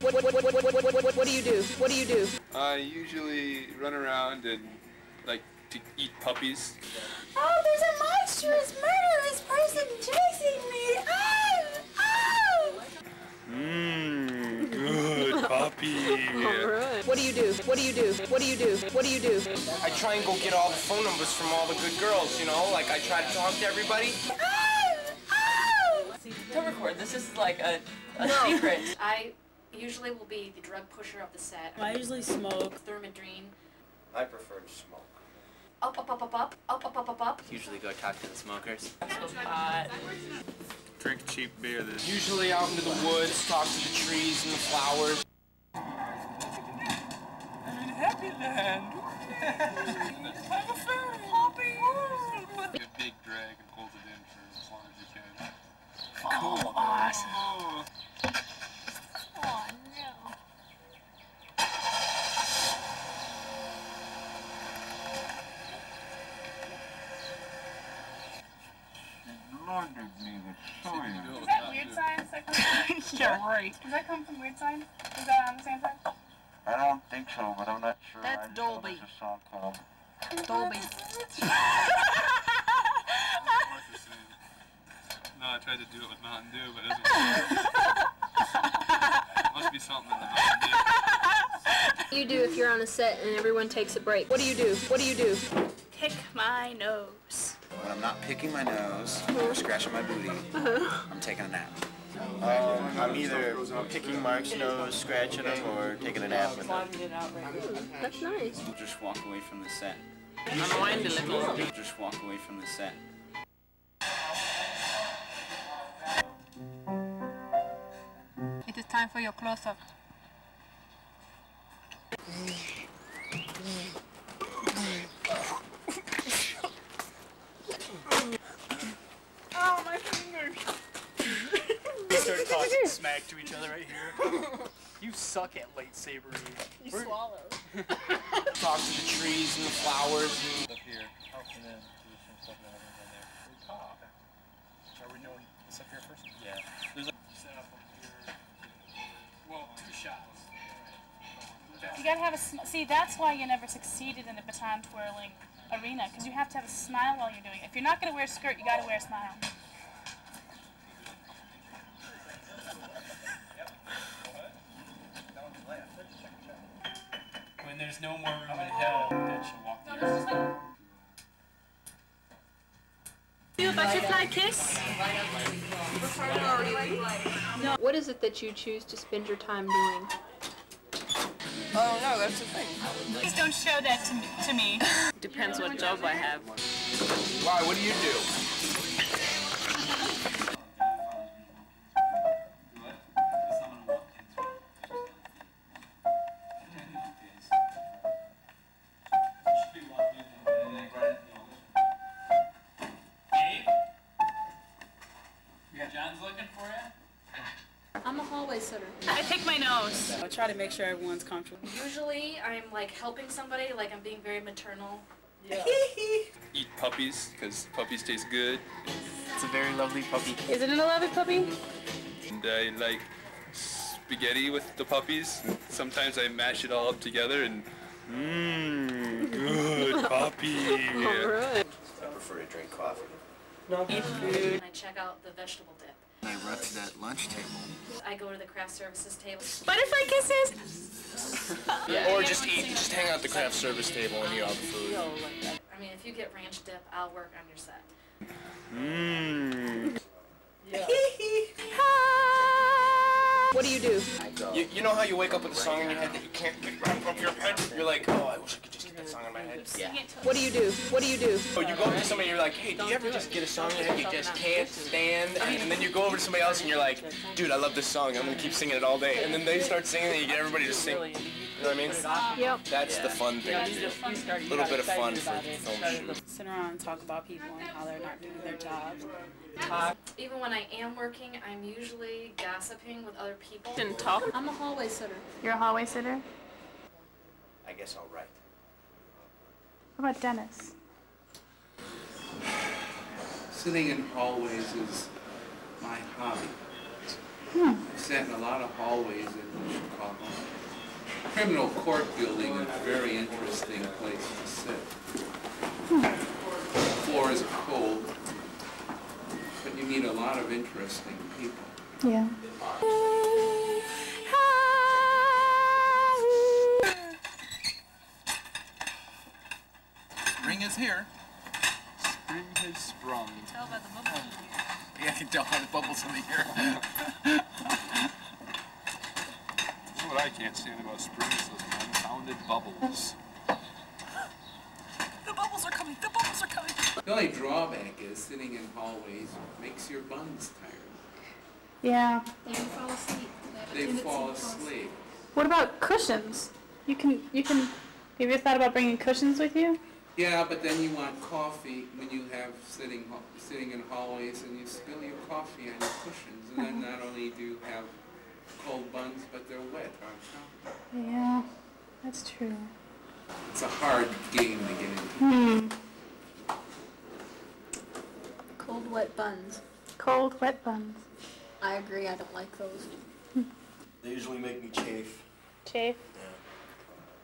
What, what, what, what, what what do you do? What do you do? I usually run around and like to eat puppies. Oh, there's a monstrous, murderous person chasing me! Oh! Oh! Mmm, good puppy. All right. What do you do? What do you do? What do you do? What do you do? I try and go get all the phone numbers from all the good girls, you know? Like, I try to talk to everybody. Oh! Oh! Don't record. This is like a, a no. secret. I usually will be the drug pusher of the set. I usually smoke. Thermodrine. I prefer to smoke. Up, up, up, up, up, up, up, up, up, up. Usually go talk to the smokers. So hot. Drink cheap beer then. Usually out into the woods, talk to the trees and the flowers. Get a big drag and hold it in for as long as you can. Oh, awesome. Oh. Oh, no. Is that weird science that comes from? Yeah, right. Does that come from weird science? Is that on the same side? I don't think so, but I'm not sure. That's I Dolby. There's a song called. Dolby. No, I tried to do it with Mountain Dew, but it doesn't work. Must be something in the Mountain Dew. What do you do if you're on a set and everyone takes a break? What do you do? What do you do? Pick my nose. When I'm not picking my nose or scratching my booty, I'm taking a nap. Um, I'm either picking Mark's nose, scratching him, or taking a nap with him. Vlogging it out right now. That's nice. Just walk away from the set. Unwind a little. Just walk away from the set. It is time for your close-up. Oh, my fingers. We start talking smack to each other right here. You suck at lightsaber. You swallow. Talk to the trees and the flowers. And Up here. Oh, and then do some stuff that happens on there. Are we doing this up here first? Yeah. There's a set up up here. Well, two shots. You gotta have a sm- see. That's why you never succeeded in the baton twirling arena, because you have to have a smile while you're doing it. If you're not gonna wear a skirt, you gotta wear a smile. There's no more room in hell, then she'll walk the earth. Do a butterfly kiss. What is it that you choose to spend your time doing? Oh no, that's the thing. Please don't show that to me. To me. Depends what job I have. why? What do you do? I'm a hallway sitter. I pick my nose. I try to make sure everyone's comfortable. Usually I'm like helping somebody, like I'm being very maternal. Eat puppies, because puppies taste good. It's a very lovely puppy. Isn't it a lovely puppy? And I like spaghetti with the puppies. Sometimes I mash it all up together and mmm, good puppy. Alright. I prefer to drink coffee. No. Eat food. And I check out the vegetable dip. I run to that lunch table. I go to the craft services table. Butterfly kisses. Or just eat, just hang out at the craft service table and eat all the food. I mean, if you get ranch dip, I'll work on your set. Mmm. What do you do? You, you know how you wake up with a song in your head that you can't get right from your head? You're like, oh, I wish I could just get that song in my head. Sing it to What do you do? What do you do? So you go up to somebody and you're like, hey, do you ever just get a song in your head you just can't stand? And then you go over to somebody else and you're like, dude, I love this song. I'm gonna keep singing it all day. And then they start singing and you get everybody to sing. You know what I mean? Yep. That's the fun thing to do. A little bit of fun for film shoot. Sit around and talk about people and how they're not doing their jobs. Even when I am working, I'm usually gossiping with other people. Didn't talk. I'm a hallway sitter. You're a hallway sitter. I guess I'll write. What about Dennis? Sitting in hallways is my hobby. Hmm. I've sat in a lot of hallways in Chicago. Criminal court building is a very interesting place to sit. the floor is cold, but you meet a lot of interesting people. Yeah. Is here. Spring has sprung. Tell by the bubbles. Yeah, I can tell by the bubbles in the air. That's what I can't stand about spring is those confounded bubbles. the bubbles are coming. The bubbles are coming. The only drawback is sitting in hallways makes your buns tired. Yeah. They fall asleep. They fall asleep. What about cushions? You can you can. Have you ever thought about bringing cushions with you? Yeah, but then you want coffee when you have sitting sitting in hallways and you spill your coffee on your cushions, and then not only do you have cold buns, but they're wet on top. Yeah, that's true. It's a hard game to get into. Hmm. Cold, wet buns. Cold, wet buns. I agree. I don't like those. They usually make me chafe. Chafe.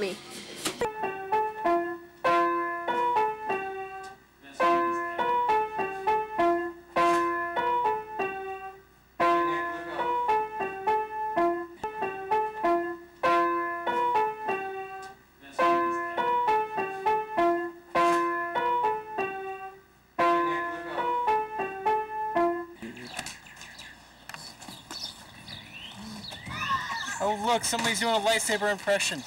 me. Oh, look, somebody's doing a lightsaber impression.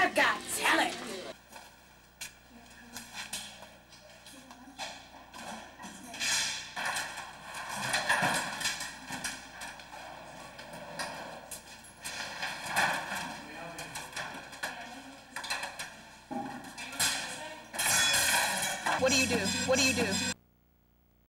I've got talent. What do you do? What do you do?